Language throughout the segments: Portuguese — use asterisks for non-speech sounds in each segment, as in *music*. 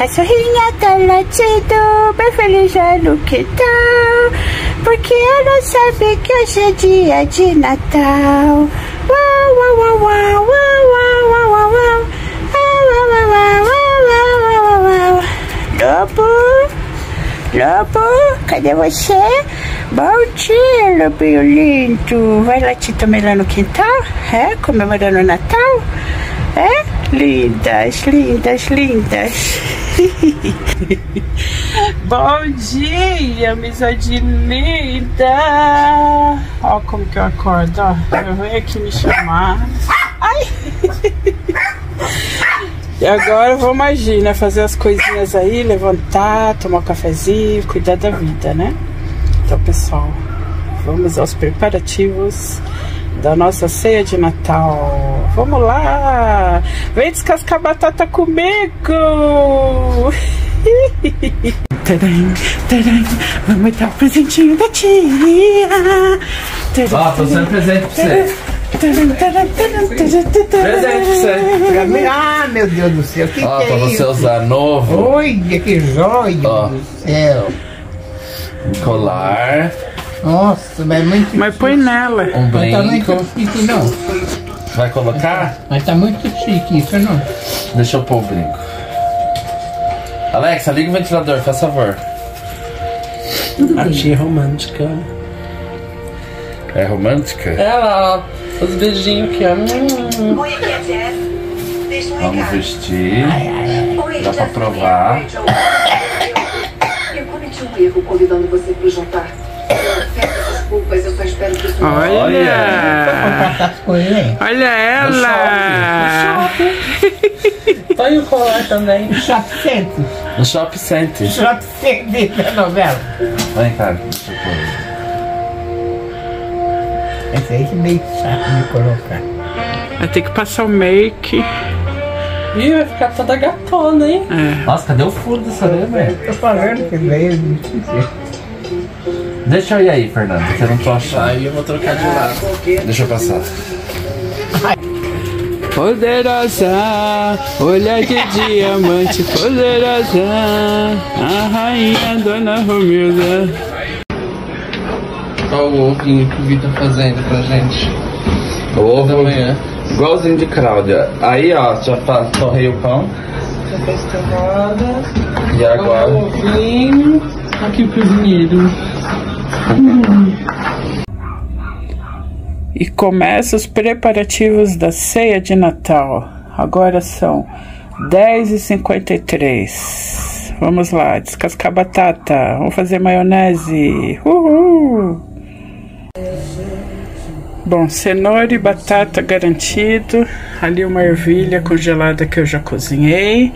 cachorrinha tá latindo, bem feliz já no quintal. Porque ela sabe que hoje é dia de Natal. Uau, uau, uau, uau, uau, uau, uau, uau. Lobo, Lobo, cadê você? Bom dia, lobinho lindo. Vai latir também lá no quintal? É? Comemorando o Natal? É? Lindas, lindas, lindas. *laughs* Bom dia, amizade linda. Ó como que eu acordo, ó. Eu venho aqui me chamar. Ai! E agora vamos agir, né? Fazer as coisinhas aí, levantar, tomar um cafezinho, cuidar da vida, né? Então, pessoal, vamos aos preparativos da nossa ceia de Natal. Vamos lá! Vem descascar batata comigo! *laughs* Tadam, tadam, vamos dar o presentinho da tia! Ó, tô sendo presente pra você. Presente pra você. Ah, meu Deus do céu, que, Ó, que pra é você isso? usar novo. Olha que joia Ó. do céu. Um colar, Nossa, mas é muito Mas põe nela. um Mas tá muito chique, não. Vai colocar? Mas tá muito chique isso, não. Deixa eu pôr o brinco. Alexa, liga o ventilador, faz favor. A tia romântica. É romântica? Ela, ó, os beijinhos aqui, ó. É Vamos vestir. Dá pra provar. Eu cometi um erro convidando você pro jantar. Desculpas, eu só espero que isso não Olha! Aí. Olha ela! Aí o colar também. Shop Center. No Shop Center. Shop Center da novela. Vem cá, deixa eu pôr. Esse aí que é meio chato de colocar. Vai ter que passar o make. Ih, vai ficar toda gatona, hein? Nossa, cadê o furo dessa orelha, velho? Tô falando que veio de Deixa eu ir aí, Fernando, que eu não tô achando. Aí eu vou trocar de lado. Deixa eu passar. Poderosa, olha de diamante, poderosa, a rainha Dona Romilda. Olha o ovinho que o Vitor fazendo pra gente. O ovo, manhã. igualzinho de Cláudia. Aí, ó, já torrei o pão. Já fez tomada. E Olha o agora... ovinho. Aqui o cozinheiro. E começa os preparativos da ceia de Natal. Agora são 10h53. Vamos lá, descascar batata. Vamos fazer maionese. Uhul! Bom, cenoura e batata garantido. Ali uma ervilha congelada que eu já cozinhei.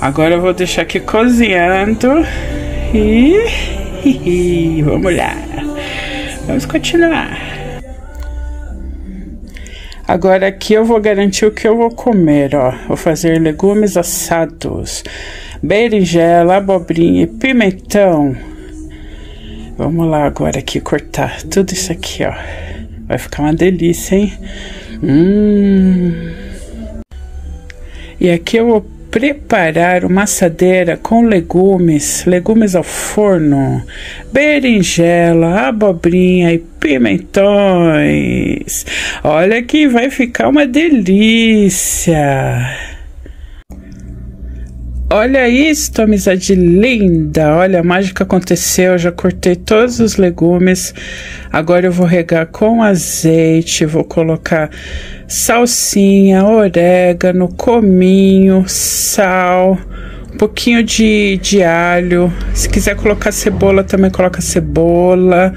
Agora eu vou deixar aqui cozinhando. E *laughs* vamos lá. Vamos continuar. Agora aqui eu vou garantir o que eu vou comer, ó. Vou fazer legumes assados, berinjela, abobrinha e pimentão. Vamos lá agora aqui cortar tudo isso aqui, ó. Vai ficar uma delícia, hein? Hum. E aqui eu vou preparar uma assadeira com legumes, legumes ao forno, berinjela, abobrinha e pimentões. Olha que vai ficar uma delícia. Olha isso, amizade linda. Olha, a mágica aconteceu. Eu já cortei todos os legumes. Agora eu vou regar com azeite. Vou colocar salsinha, orégano, cominho, sal, um pouquinho de, de alho. Se quiser colocar cebola, também coloca cebola.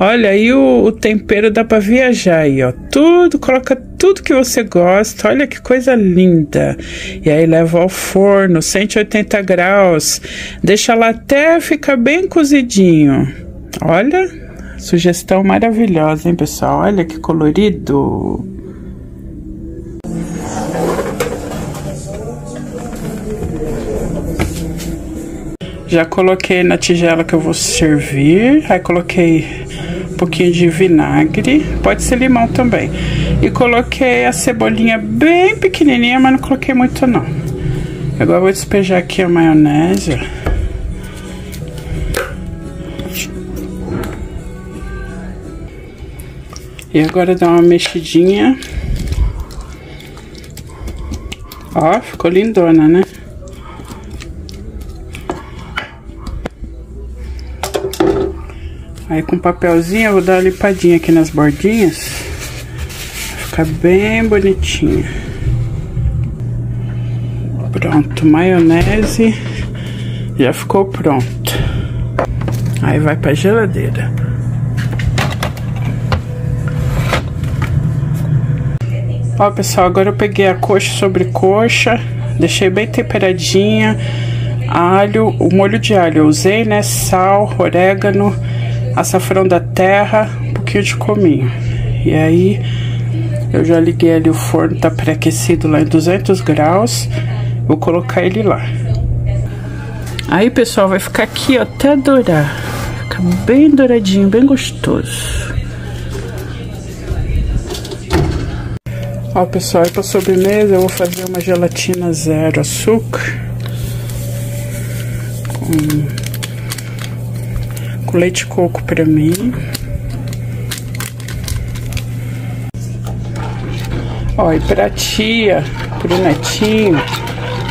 Olha, aí o, o tempero dá para viajar aí, ó. Tudo, coloca tudo que você gosta. Olha que coisa linda. E aí leva ao forno, 180 graus. Deixa lá até ficar bem cozidinho. Olha, sugestão maravilhosa, hein, pessoal? Olha que colorido. Já coloquei na tigela que eu vou servir. Aí coloquei um pouquinho de vinagre. Pode ser limão também. E coloquei a cebolinha bem pequenininha, mas não coloquei muito não. Agora vou despejar aqui a maionese. E agora dá uma mexidinha. Ó, ficou lindona, né? Aí com papelzinho eu vou dar uma limpadinha aqui nas bordinhas. Bem bonitinho. Pronto, maionese já ficou pronto. Aí vai pra geladeira. Ó, pessoal, agora eu peguei a coxa sobre coxa, deixei bem temperadinha, alho, o molho de alho eu usei, né? Sal, orégano, açafrão da terra, um pouquinho de cominho. E aí, eu já liguei ali o forno, tá pré-aquecido lá em 200 graus. Vou colocar ele lá. Aí, pessoal, vai ficar aqui ó, até dourar. Fica bem douradinho, bem gostoso. Ó, pessoal, para sobremesa eu vou fazer uma gelatina zero açúcar com, com leite coco para mim. Ó, e pra tia, pro netinho,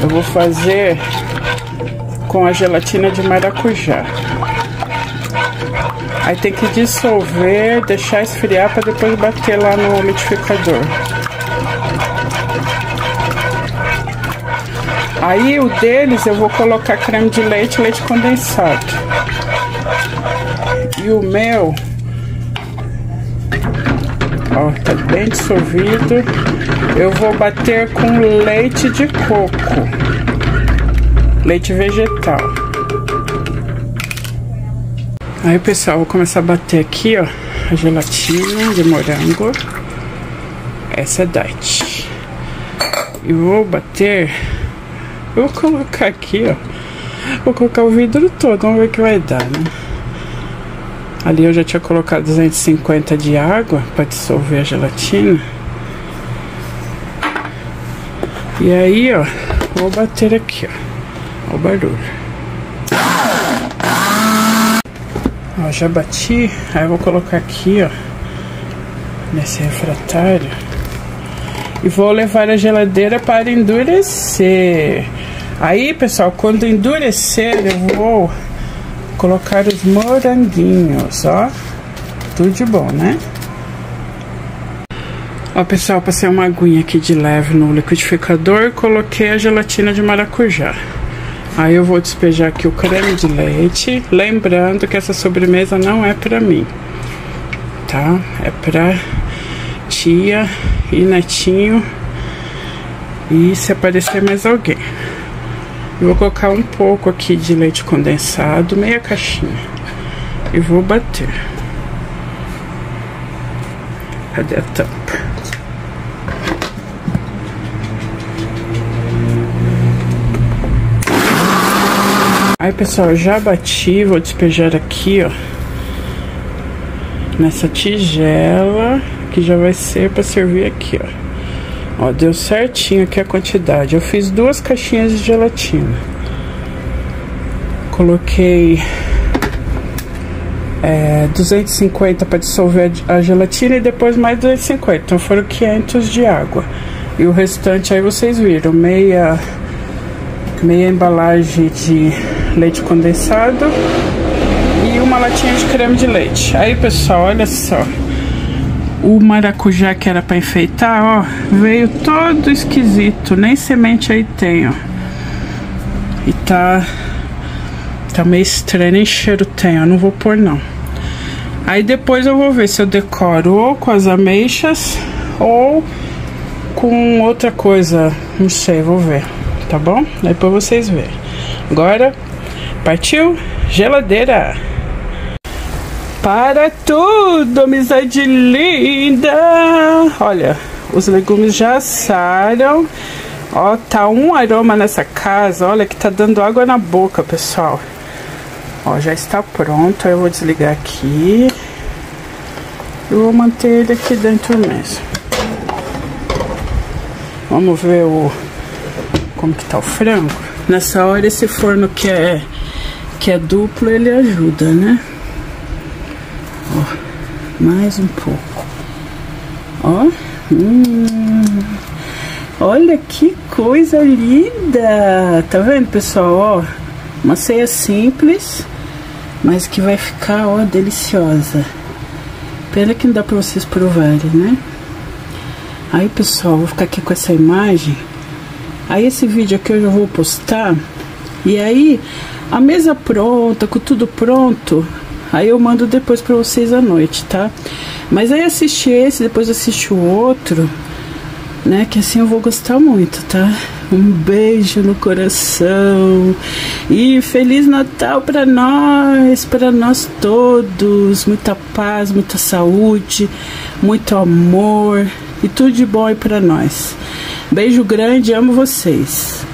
eu vou fazer com a gelatina de maracujá. Aí tem que dissolver, deixar esfriar para depois bater lá no umidificador. Aí o deles eu vou colocar creme de leite, leite condensado. E o meu, ó, tá bem dissolvido. Eu vou bater com leite de coco, leite vegetal. Aí pessoal, vou começar a bater aqui, ó, a gelatina de morango. Essa é diet. E vou bater eu vou colocar aqui, ó. Vou colocar o vidro todo, vamos ver o que vai dar, né? Ali eu já tinha colocado 250 de água para dissolver a gelatina. E aí, ó, vou bater aqui, ó. O barulho. Ó, já bati. Aí eu vou colocar aqui, ó. Nesse refratário. E vou levar a geladeira para endurecer. Aí, pessoal, quando endurecer, eu vou colocar os moranguinhos, ó. Tudo de bom, né? Ó, pessoal, passei uma aguinha aqui de leve no liquidificador e coloquei a gelatina de maracujá. Aí eu vou despejar aqui o creme de leite, lembrando que essa sobremesa não é pra mim, tá? É pra tia e netinho e se aparecer mais alguém. Eu vou colocar um pouco aqui de leite condensado, meia caixinha. E vou bater. Cadê a tampa? Aí, pessoal, já bati, vou despejar aqui, ó. Nessa tigela, que já vai ser para servir aqui, ó. Ó, deu certinho aqui a quantidade. Eu fiz duas caixinhas de gelatina. Coloquei é, 250 para dissolver a gelatina e depois mais 250. Então foram 500 de água. E o restante aí vocês viram, meia meia embalagem de leite condensado e uma latinha de creme de leite. Aí, pessoal, olha só. O maracujá que era para enfeitar, ó, veio todo esquisito, nem semente aí tem, ó. E tá tá meio estranho, nem cheiro tem, ó, não vou pôr não. Aí depois eu vou ver se eu decoro ou com as ameixas ou com outra coisa, não sei, vou ver, tá bom? Depois vocês verem. Agora, partiu geladeira! Para tudo, amizade linda! Olha, os legumes já assaram. Ó, tá um aroma nessa casa. Olha que tá dando água na boca, pessoal. Ó, já está pronto. Eu vou desligar aqui. Eu vou manter ele aqui dentro mesmo. Vamos ver o, como que tá o frango. Nessa hora esse forno que é que é duplo, ele ajuda, né? Ó, mais um pouco. Ó. Hum, olha que coisa linda! Tá vendo, pessoal? Ó, uma ceia simples, mas que vai ficar, ó, deliciosa. Pena que não dá pra vocês provarem, né? Aí, pessoal, vou ficar aqui com essa imagem. Aí, esse vídeo aqui eu já vou postar. E aí, a mesa pronta, com tudo pronto, aí eu mando depois pra vocês à noite, tá? Mas aí assiste esse, depois assiste o outro, né? Que assim eu vou gostar muito, tá? Um beijo no coração e feliz Natal para nós, para nós todos. Muita paz, muita saúde, muito amor e tudo de bom aí para nós. Beijo grande, amo vocês.